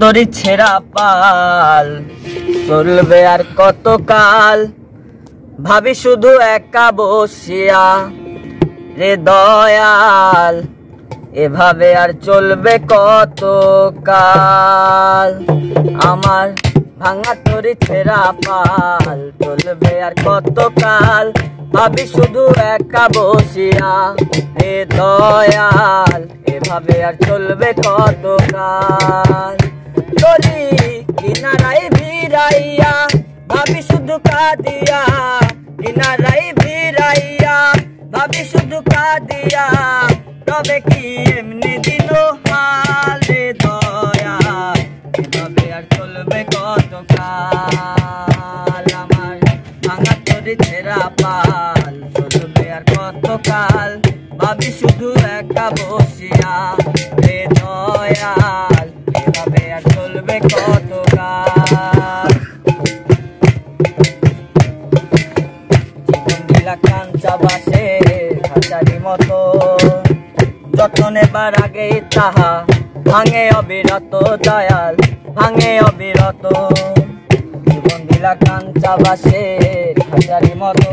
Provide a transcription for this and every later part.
তোরই ছেঁড়া পাল। চলবে আর কত কাল ভাবি শুধু একা বসিয়া রে দয়াল, এভাবে আর চলবে কত কাল আমার ভাঙা তরি ছেঁড়া পাল, চলবে আর কত কাল ভাবি শুধু একা বসিয়া রে দয়াল, এভাবে আর চলবে কত কাল তরি কিনারাই ভিড়াইয়া ভাবি শুধু কাঁদিয়া কিনারাই ভিড়াইয়া ভাবি শুধু কাঁদিয়া তবে কি এমনি দিল হালে দয়া এভাবে আর চলবে কত কাল আমার ভাঙা তরি ছেঁড়া পাল চলবে আর কত কাল ভাবি শুধু একা বসিয়া রে দয়াল এভাবে আর চলবে কত বাসে হাজারি মতো। যত্ন নেবার আগে তাহা ভাঙে অবিরত দয়াল, ভাঙে অবিরত। জীবন দিলা কাঞ্চা বাসে হাজারি মতো।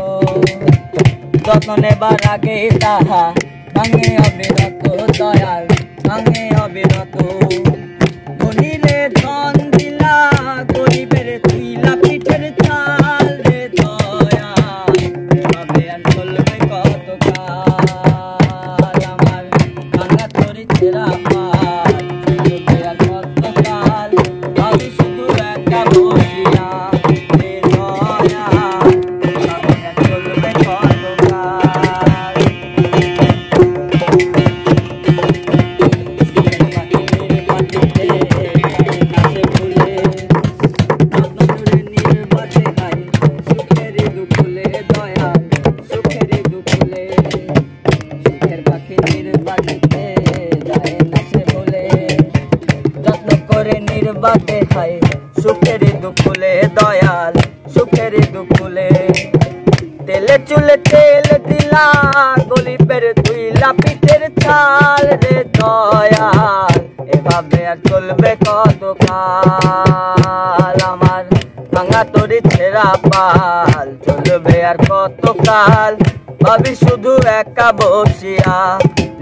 যত্ন নেবার আগে তাহা ভাঙে অবিরত দয়াল, ভাঙে অবিরত। খায় সুখের দুকুলে দয়াল, সুখের দুকুলে তেলে চুলে তেল দিলা গলিপের তুইলা পিঠের ছাল রে দয়াল। এভাবে আর চলবে কত কাল আমার ভাঙা তরি ছেঁড়া পাল, চলবে আর কত কাল ভাবি শুধু একা বসিয়া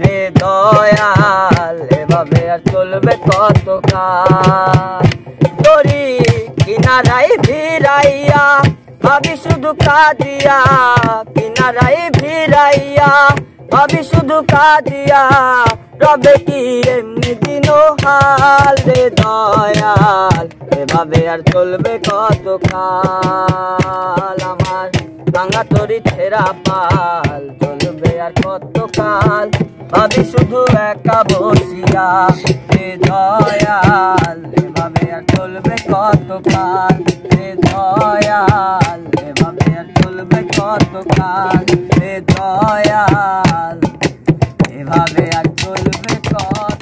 রে দয়াল, এভাবে আর চলবে কত কাল কিনারাই ভিড়াইয়া, ভাবি শুধু কাঁদিয়া কিনারাই ভিড়াইয়া, ভাবি শুধু কাঁদিয়া, রবে কি এমনি দিন হাল রে দয়াল? এভাবে আর চলবে কত কাল আমার ভাঙা তরি ছেঁড়া পাল, চলবে আর কত কাল ভাবি শুধু একা বসিয়া হে দয়াল, এভাবে আর চলবে কত কাল হে দয়াল, এভাবে আর চলবে কত কাল হে দয়াল, এভাবে আর চলবে কত